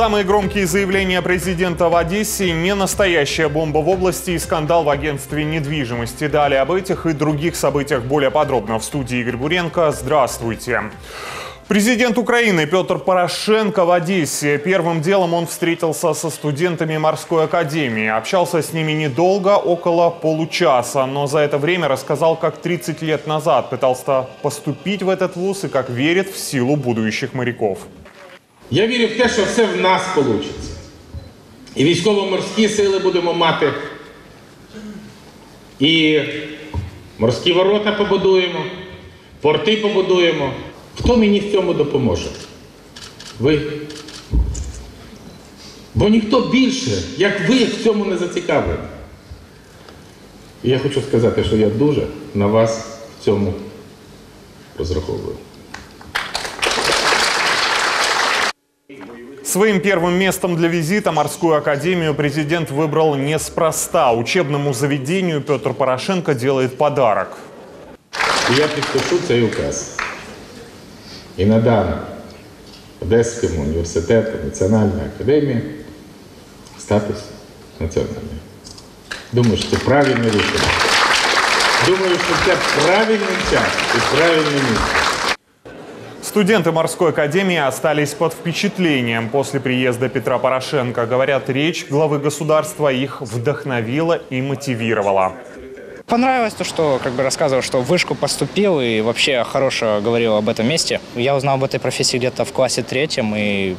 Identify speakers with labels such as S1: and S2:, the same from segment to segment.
S1: Самые громкие заявления президента в Одессе, не настоящая бомба в области и скандал в агентстве недвижимости. Далее об этих и других событиях более подробно в студии Игорь Буренко. Здравствуйте. Президент Украины Петр Порошенко в Одессе. Первым делом он встретился со студентами морской академии. Общался с ними недолго, около получаса, но за это время рассказал, как 30 лет назад пытался поступить в этот вуз и как верит в силу будущих моряков.
S2: Я вірю в те, що все в нас вийде. І військово-морські сили будемо мати, і морські ворота побудуємо, порти побудуємо. Хто мені в цьому допоможе? Ви. Бо ніхто більше, як ви, в цьому не зацікавлений. І я хочу сказати, що я дуже на вас в цьому розраховую.
S1: Своим первым местом для визита морскую академию президент выбрал неспроста. Учебному заведению Петр Порошенко делает подарок.
S2: І я підпишу цей указ. І надам Одеському університету Національної академії статус національної. Думаю, що це правильне рішення. Думаю, що це правильний час і правильне місце.
S1: Студенты морской академии остались под впечатлением после приезда Петра Порошенко. Говорят, речь главы государства их вдохновила и мотивировала.
S3: Понравилось то, что как бы рассказывал, что в вышку поступил и вообще хорошо говорил об этом месте. Я узнал об этой профессии где-то в классе третьем и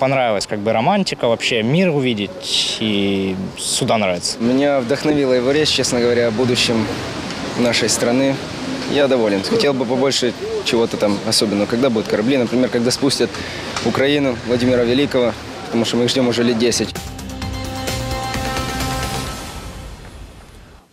S3: понравилась как бы романтика, вообще мир увидеть и сюда нравится.
S4: Меня вдохновила его речь, честно говоря, о будущем нашей страны. Я доволен. Хотел бы побольше чего-то там особенного. Когда будут корабли, например, когда спустят Украину, Владимира Великого, потому что мы их ждем уже лет 10.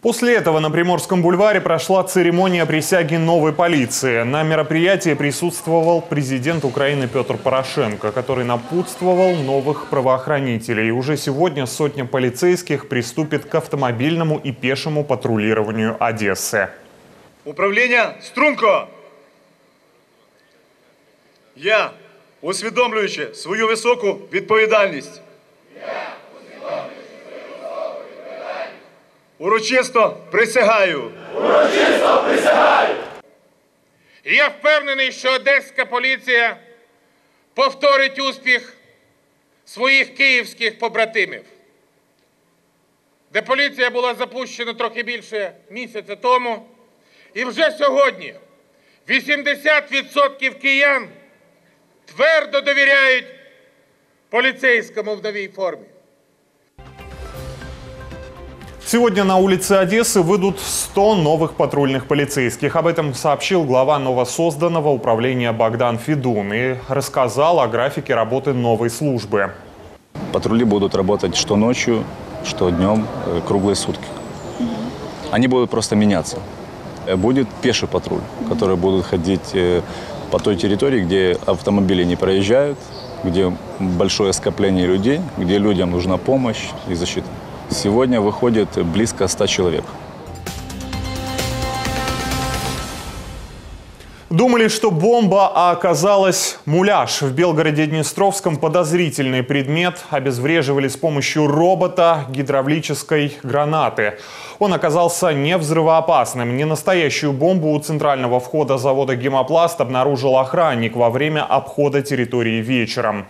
S1: После этого на Приморском бульваре прошла церемония присяги новой полиции. На мероприятии присутствовал президент Украины Петр Порошенко, который напутствовал новых правоохранителей. И уже сегодня сотня полицейских приступит к автомобильному и пешему патрулированию Одессы.
S5: Управління Струнко. Я, усвідомлюючи свою високу відповідальність. Урочисто присягаю.
S2: І я впевнений, що одеська поліція повторить успіх своїх київських побратимів, де поліція була запущена трохи більше місяця тому. І вже сьогодні 80% киян твердо довіряють поліцейському в новій формі.
S1: Сегодня на улице Одессы выйдут 100 новых патрульных полицейских. Об этом сообщил глава новосозданного управления Богдан Федун и рассказал о графике работы новой службы.
S6: Патрули будут работать что ночью, что днем, э, круглые сутки. Они будут просто меняться. Э, Будет пеший патруль, который будут ходить э, по той территории, где автомобили не проезжают, где большое скопление людей, где людям нужна помощь и защита. Сегодня выходит близко 100 человек.
S1: Думали, что бомба, а оказалась муляж. В Белгороде-Днестровском подозрительный предмет обезвреживали с помощью робота гидравлической гранаты. Он оказался не взрывоопасным. Ненастоящую бомбу у центрального входа завода «Гемопласт» обнаружил охранник во время обхода территории вечером.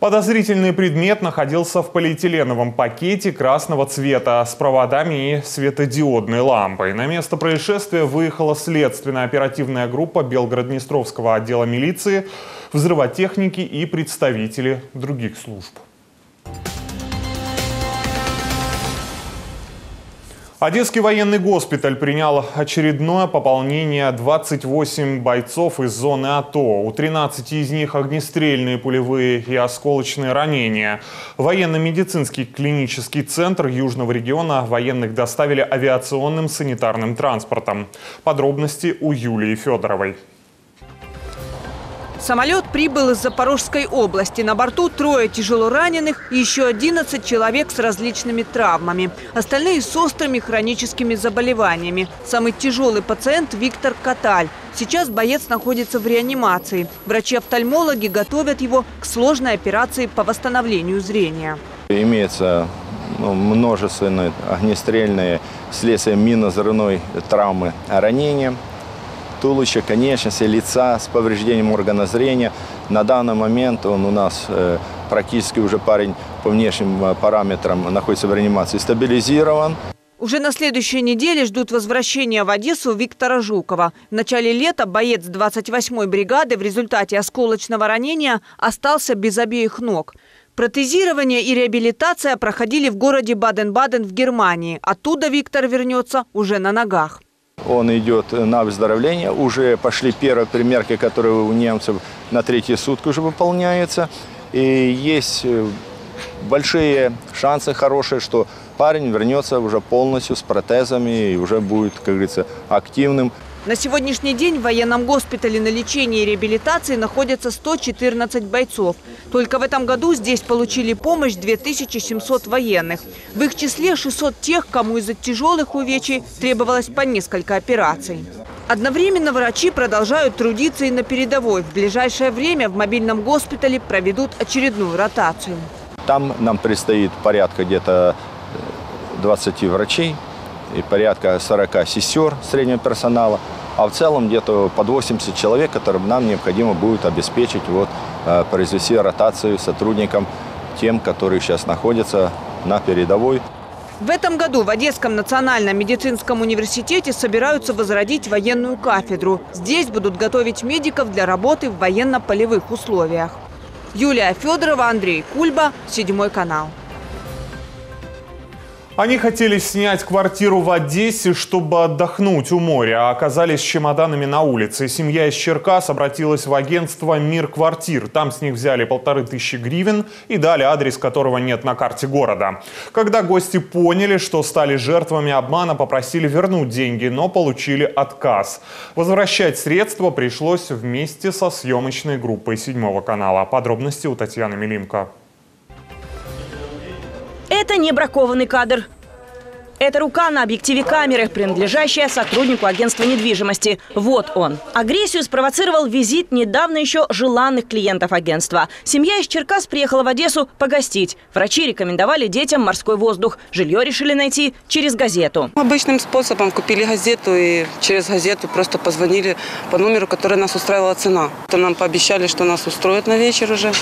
S1: Подозрительный предмет находился в полиэтиленовом пакете красного цвета с проводами и светодиодной лампой. На место происшествия выехала следственная оперативная группа Белгород-Днестровского отдела милиции, взрывотехники и представители других служб. Одесский военный госпиталь принял очередное пополнение 28 бойцов из зоны АТО. У 13 из них огнестрельные, пулевые и осколочные ранения. Военно-медицинский клинический центр Южного региона военных доставили авиационным санитарным транспортом. Подробности у Юлии Федоровой.
S7: Самолет прибыл из Запорожской области. На борту трое тяжело раненых и еще 11 человек с различными травмами. Остальные с острыми хроническими заболеваниями. Самый тяжелый пациент Виктор Каталь. Сейчас боец находится в реанимации. Врачи-офтальмологи готовят его к сложной операции по восстановлению зрения.
S8: Имеется ну, множественные огнестрельные следствия минно-взрывной травмы ранения туловища, конечности, лица с повреждением органа зрения. На данный момент он у нас э, практически уже парень по внешним э, параметрам находится в реанимации, стабилизирован.
S7: Уже на следующей неделе ждут возвращения в Одессу Виктора Жукова. В начале лета боец 28-й бригады в результате осколочного ранения остался без обеих ног. Протезирование и реабилитация проходили в городе Баден-Баден в Германии. Оттуда Виктор вернется уже на ногах.
S8: Он идет на выздоровление. Уже пошли первые примерки, которые у немцев на третьи сутки уже выполняются. И есть э, большие шансы хорошие, что парень вернется уже полностью с протезами и уже будет, как говорится, активным.
S7: На сегодняшний день в военном госпитале на лечении и реабилитации находятся 114 бойцов. Только в этом году здесь получили помощь 2700 военных. В их числе 600 тех, кому из-за тяжелых увечий требовалось по несколько операций. Одновременно врачи продолжают трудиться и на передовой. В ближайшее время в мобильном госпитале проведут очередную ротацию.
S8: Там нам предстоит порядка где-то 20 врачей и порядка 40 сестер среднего персонала, а в целом где-то под 80 человек, которым нам необходимо будет обеспечить, вот, э, произвести ротацию сотрудникам, тем, которые сейчас находятся на передовой.
S7: В этом году в Одесском национальном медицинском университете собираются возродить военную кафедру. Здесь будут готовить медиков для работы в военно-полевых условиях. Юлия Федорова, Андрей Кульба, Седьмой канал.
S1: Они хотели снять квартиру в Одессе, чтобы отдохнуть у моря, а оказались с чемоданами на улице. Семья из Черкас обратилась в агентство «Мир квартир». Там с них взяли полторы тысячи гривен и дали адрес, которого нет на карте города. Когда гости поняли, что стали жертвами обмана, попросили вернуть деньги, но получили отказ. Возвращать средства пришлось вместе со съемочной группой седьмого канала. Подробности у Татьяны Милимко.
S9: Это не бракованный кадр. Это рука на объективе камеры, принадлежащая сотруднику агентства недвижимости. Вот он. Агрессию спровоцировал визит недавно еще желанных клиентов агентства. Семья из Черкас приехала в Одессу погостить. Врачи рекомендовали детям морской воздух. Жилье решили найти через газету.
S10: Обычным способом купили газету и через газету просто позвонили по номеру, который нас устраивала цена. То нам пообещали, что нас устроят на вечер уже.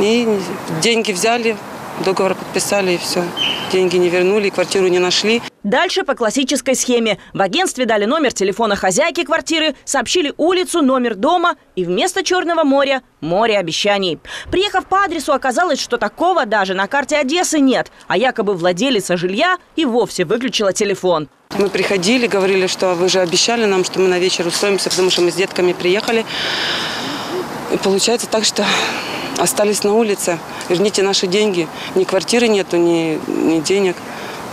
S10: И деньги взяли, договор подписали и все. Деньги не вернули, квартиру не нашли.
S9: Дальше по классической схеме. В агентстве дали номер телефона хозяйки квартиры, сообщили улицу, номер дома и вместо Черного моря – море обещаний. Приехав по адресу, оказалось, что такого даже на карте Одессы нет, а якобы владелица жилья и вовсе выключила телефон.
S10: Мы приходили, говорили, что вы же обещали нам, что мы на вечер устроимся, потому что мы с детками приехали. И получается так, что остались на улице. Верните наши деньги. Ни квартиры нету, ни, ни денег.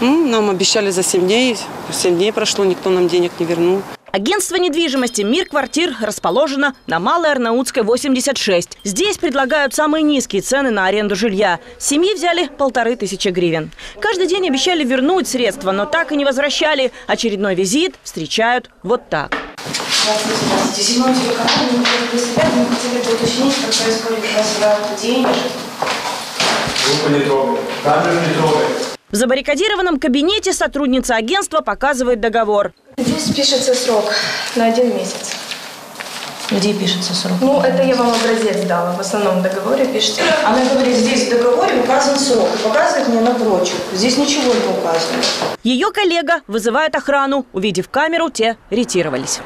S10: Ну, нам обещали за 7 дней. 7 дней прошло, никто нам денег не вернул.
S9: Агентство недвижимости «Мир квартир» расположено на Малой Арнаутской, 86. Здесь предлагают самые низкие цены на аренду жилья. Семьи взяли полторы тысячи гривен. Каждый день обещали вернуть средства, но так и не возвращали. Очередной визит встречают вот так.
S11: Здравствуйте, здравствуйте. Седьмой телеканал, мы хотели бы уточнить, как происходит возврат денег.
S5: Группа не трогает. Камеру не трогает.
S9: В забаррикадированном кабинете сотрудница агентства показывает договор.
S11: Здесь пишется срок на один месяц.
S12: Где пишется срок?
S11: Ну, это я вам образец дала. В основном договоре пишется. Она говорит, здесь в договоре указан срок. Показывает мне напротив. Здесь ничего не указано.
S9: Ее коллега вызывает охрану. Увидев камеру, те ретировались.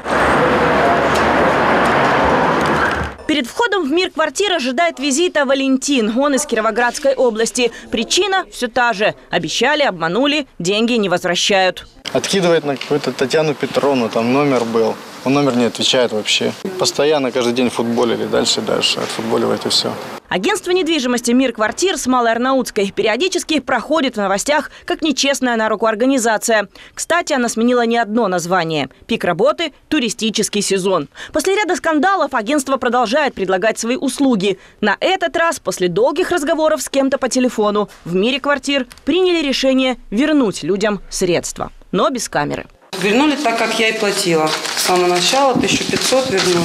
S9: Перед входом в мир квартиры ожидает визита Валентин. Он из Кировоградской области. Причина все та же. Обещали, обманули, деньги не возвращают.
S13: Откидывает на какую-то Татьяну Петровну, там номер был. Он номер не отвечает вообще. Постоянно каждый день футболили, дальше дальше. Отфутболивать и все.
S9: Агентство недвижимости «Мир квартир» с Малой Арнаутской периодически проходит в новостях как нечестная на руку организация. Кстати, она сменила не одно название. Пик работы – туристический сезон. После ряда скандалов агентство продолжает предлагать свои услуги. На этот раз, после долгих разговоров с кем-то по телефону, в «Мире квартир» приняли решение вернуть людям средства. Но без камеры.
S10: Вернули так, как я и платила. С самого начала 1500 верну.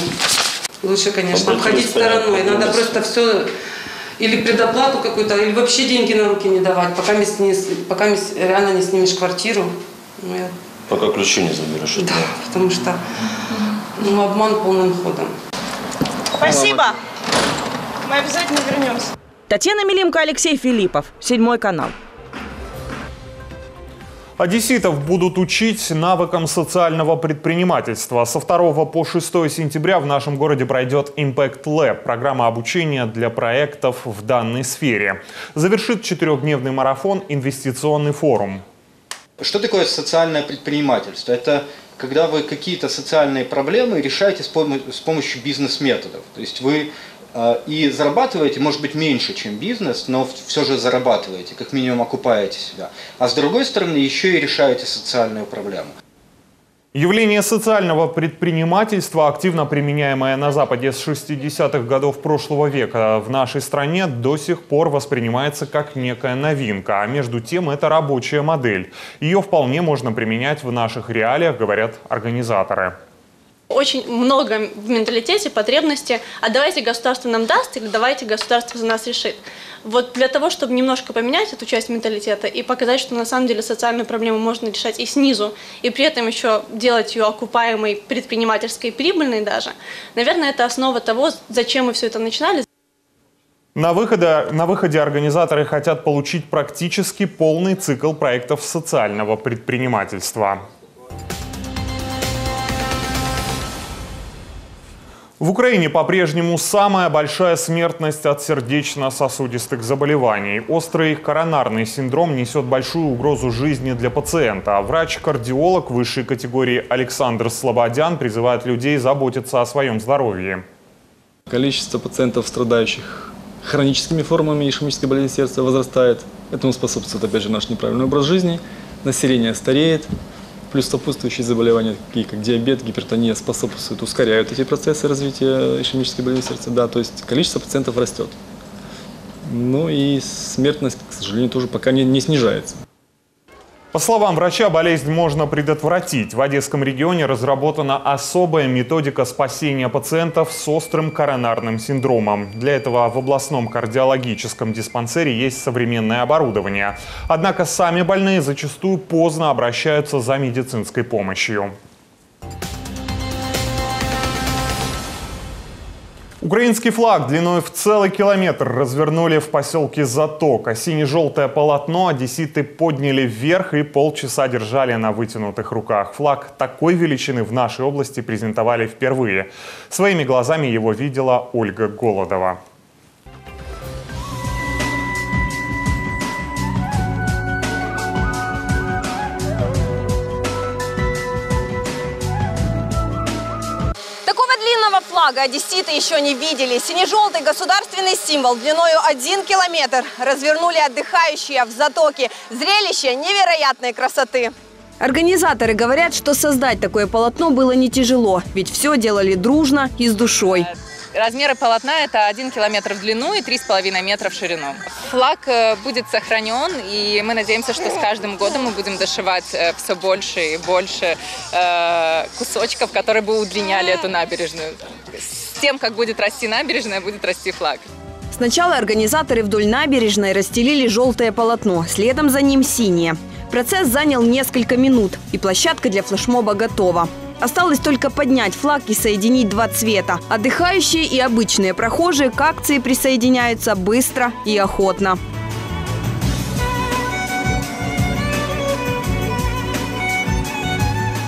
S10: Лучше, конечно, обходить стороной. Надо просто все или предоплату какую-то, или вообще деньги на руки не давать, пока, не, пока реально не снимешь квартиру.
S14: Ну, я... Пока ключи не заберешь.
S10: Да, потому что ну, обман полным ходом.
S11: Спасибо. Мы обязательно вернемся.
S9: Татьяна Милимко, Алексей Филиппов. Седьмой канал.
S1: Одесситов будут учить навыкам социального предпринимательства. Со 2 по 6 сентября в нашем городе пройдет Impact Lab – программа обучения для проектов в данной сфере. Завершит четырехдневный марафон «Инвестиционный форум».
S15: Что такое социальное предпринимательство? Это когда вы какие-то социальные проблемы решаете с помощью бизнес-методов. То есть вы и зарабатываете, может быть, меньше, чем бизнес, но все же зарабатываете, как минимум окупаете себя. А с другой стороны, еще и решаете социальную проблему.
S1: Явление социального предпринимательства, активно применяемое на Западе с 60-х годов прошлого века, в нашей стране до сих пор воспринимается как некая новинка. А между тем это рабочая модель. Ее вполне можно применять в наших реалиях, говорят организаторы
S16: очень много в менталитете потребности, а давайте государство нам даст или давайте государство за нас решит. Вот для того, чтобы немножко поменять эту часть менталитета и показать, что на самом деле социальную проблему можно решать и снизу, и при этом еще делать ее окупаемой, предпринимательской, прибыльной даже, наверное, это основа того, зачем мы все это начинали.
S1: На выходе, на выходе организаторы хотят получить практически полный цикл проектов социального предпринимательства. В Украине по-прежнему самая большая смертность от сердечно-сосудистых заболеваний. Острый коронарный синдром несет большую угрозу жизни для пациента. Врач-кардиолог высшей категории Александр Слободян призывает людей заботиться о своем здоровье.
S17: Количество пациентов, страдающих хроническими формами ишемической болезни сердца возрастает. Этому способствует, опять же, наш неправильный образ жизни. Население стареет, Плюс сопутствующие заболевания, такие как диабет, гипертония, способствуют, ускоряют эти процессы развития ишемической болезни сердца. Да, то есть количество пациентов растет. Ну и смертность, к сожалению, тоже пока не, не снижается.
S1: По словам врача, болезнь можно предотвратить. В Одесском регионе разработана особая методика спасения пациентов с острым коронарным синдромом. Для этого в областном кардиологическом диспансере есть современное оборудование. Однако сами больные зачастую поздно обращаются за медицинской помощью. Украинский флаг длиной в целый километр развернули в поселке Затока. Сине-желтое полотно одесситы подняли вверх и полчаса держали на вытянутых руках. Флаг такой величины в нашей области презентовали впервые. Своими глазами его видела Ольга Голодова.
S18: Флага одесситы еще не видели. Сине-желтый государственный символ длиною один километр развернули отдыхающие в затоке. Зрелище невероятной красоты.
S7: Организаторы говорят, что создать такое полотно было не тяжело, ведь все делали дружно и с душой.
S19: Размеры полотна – это 1 километр в длину и 3,5 метра в ширину. Флаг э, будет сохранен, и мы надеемся, что с каждым годом мы будем дошивать э, все больше и больше э, кусочков, которые бы удлиняли эту набережную. С тем, как будет расти набережная, будет расти флаг.
S7: Сначала организаторы вдоль набережной расстелили желтое полотно, следом за ним синее. Процесс занял несколько минут, и площадка для флешмоба готова. Осталось только поднять флаг и соединить два цвета. Отдыхающие и обычные прохожие к акции присоединяются быстро и охотно.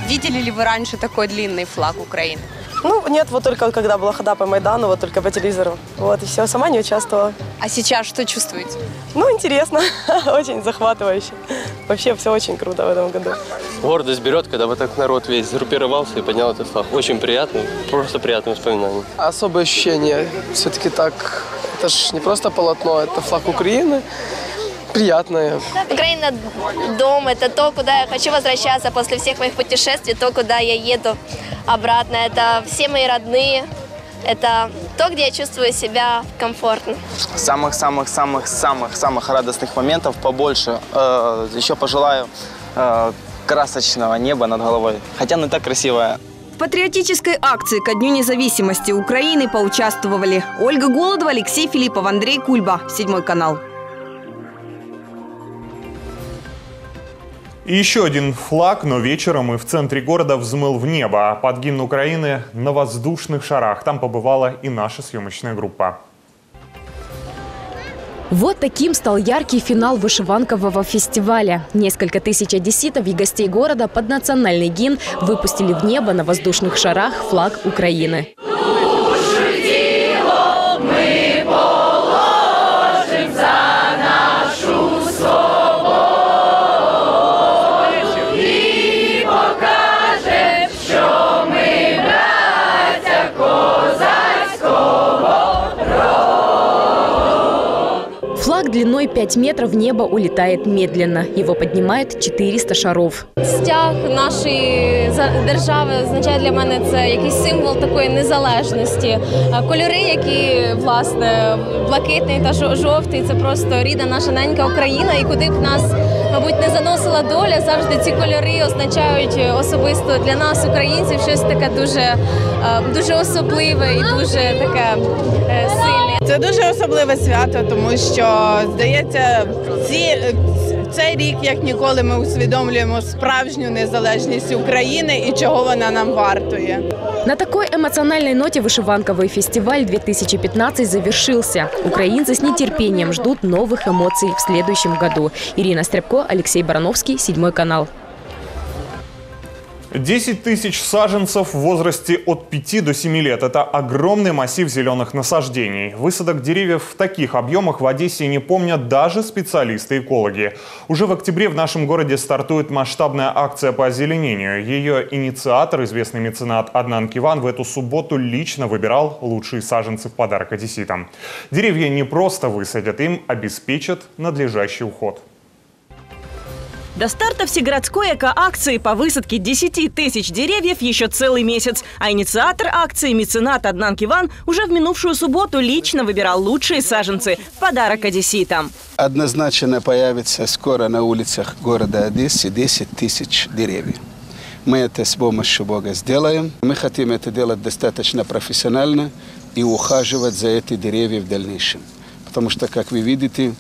S18: Видели ли вы раньше такой длинный флаг Украины?
S11: Ну, нет, вот только когда была хода по Майдану, вот только по телевизору. Вот, и все, сама не участвовала.
S18: А сейчас что чувствуете?
S11: Ну, интересно, очень захватывающе. Вообще все очень круто в этом году.
S20: Гордость берет, когда вот так народ весь сгруппировался и поднял этот флаг. Очень приятно, просто приятное воспоминание.
S21: Особое ощущение. Все-таки так, это же не просто полотно, это флаг Украины приятное.
S22: Украина – дом, это то, куда я хочу возвращаться после всех моих путешествий, то, куда я еду обратно. Это все мои родные, это то, где я чувствую себя комфортно.
S23: Самых-самых-самых-самых-самых радостных моментов побольше. Э, еще пожелаю э,
S24: красочного неба над головой. Хотя оно и так красивое.
S18: В патриотической акции ко Дню независимости Украины поучаствовали Ольга Голодова, Алексей Филиппов, Андрей Кульба. Седьмой канал.
S1: И еще один флаг, но вечером и в центре города взмыл в небо. Под гимн Украины на воздушных шарах. Там побывала и наша съемочная группа.
S25: Вот таким стал яркий финал вышиванкового фестиваля. Несколько тысяч одесситов и гостей города под национальный гимн выпустили в небо на воздушных шарах флаг Украины. Длиной 5 метров в небо улетает медленно. Его поднимает 400 шаров.
S23: Стяг нашої держави означає для мене це якийсь символ такої незалежності. Кольори, які власне блакитний та жовтий, це просто рідна наша ненька Україна. І куди б нас, мабуть, не заносила доля, завжди ці кольори означають особисто для нас, українців, щось таке дуже, дуже особливе і дуже таке е, сильне.
S26: Це дуже особливе свято, тому що здається, ці цей рік, як ніколи, ми усвідомлюємо справжню незалежність України і чого вона нам вартує.
S25: На такой эмоциональной ноте вышиванковый фестиваль 2015 завершился. Украинцы с нетерпением ждут новых эмоций в следующем году. Ирина Стряпко, Алексей Барановский, Седьмой канал.
S1: 10 тысяч саженцев в возрасте от 5 до 7 лет – это огромный массив зеленых насаждений. Высадок деревьев в таких объемах в Одессе не помнят даже специалисты-экологи. Уже в октябре в нашем городе стартует масштабная акция по озеленению. Ее инициатор, известный меценат Аднан Киван, в эту субботу лично выбирал лучшие саженцы в подарок одесситам. Деревья не просто высадят, им обеспечат надлежащий уход.
S9: До старта всегородской эко-акции по высадке 10 тысяч деревьев еще целый месяц. А инициатор акции, меценат Аднан Киван, уже в минувшую субботу лично выбирал лучшие саженцы в подарок одесситам.
S27: Однозначно появится скоро на улицах города Одессы 10 тысяч деревьев. Мы это с помощью Бога сделаем. Мы хотим это делать достаточно профессионально и ухаживать за эти деревья в дальнейшем. Потому что, как вы видите,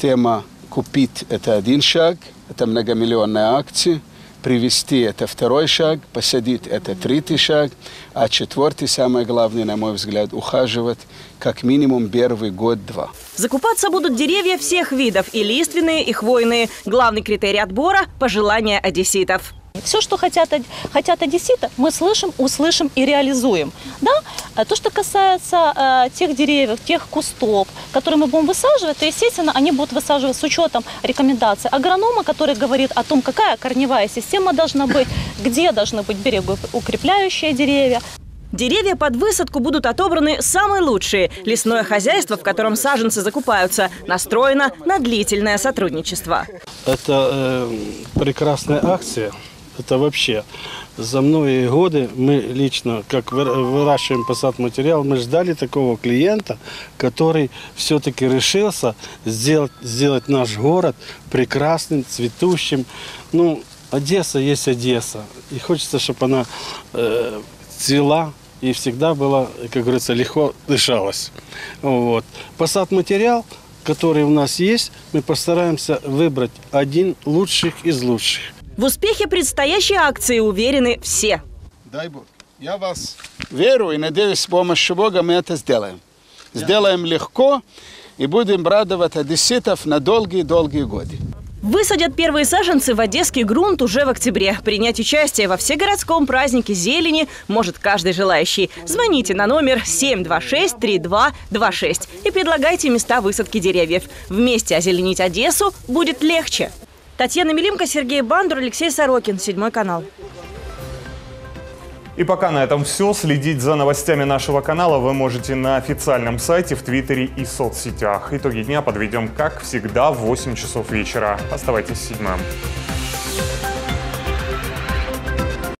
S27: тема «купить» – это один шаг, это многомиллионная акция. Привести – это второй шаг, посадить – это третий шаг, а четвертый, самое главное, на мой взгляд, ухаживать как минимум первый год-два.
S9: Закупаться будут деревья всех видов, и лиственные, и хвойные. Главный критерий отбора – пожелания одесситов.
S28: Все, что хотят, хотят одесситы, мы слышим, услышим и реализуем. Да? А то, что касается э, тех деревьев, тех кустов, которые мы будем высаживать, то, естественно, они будут высаживать с учетом рекомендаций агронома, который говорит о том, какая корневая система должна быть, где должны быть берегоукрепляющие деревья.
S9: Деревья под высадку будут отобраны самые лучшие. Лесное хозяйство, в котором саженцы закупаются, настроено на длительное сотрудничество.
S29: Это э, прекрасная акция. Это вообще за многие годы мы лично, как выращиваем посад материал, мы ждали такого клиента, который все-таки решился сделать, сделать наш город прекрасным, цветущим. Ну, Одесса есть Одесса. И хочется, чтобы она э, цвела и всегда была, как говорится, легко дышалась. Вот. Посад материал, который у нас есть, мы постараемся выбрать один лучших из лучших.
S9: В успехе предстоящей акции уверены все.
S27: Дай Бог. Я вас верю и надеюсь, с помощью Бога мы это сделаем. Сделаем легко и будем радовать одесситов на долгие-долгие годы.
S9: Высадят первые саженцы в одесский грунт уже в октябре. Принять участие во всегородском празднике зелени может каждый желающий. Звоните на номер 726-3226 и предлагайте места высадки деревьев. Вместе озеленить Одессу будет легче. Татьяна Милимко, Сергей Бандур, Алексей Сорокин. Седьмой канал.
S1: И пока на этом все. Следить за новостями нашего канала вы можете на официальном сайте, в Твиттере и соцсетях. Итоги дня подведем, как всегда, в 8 часов вечера. Оставайтесь седьмым.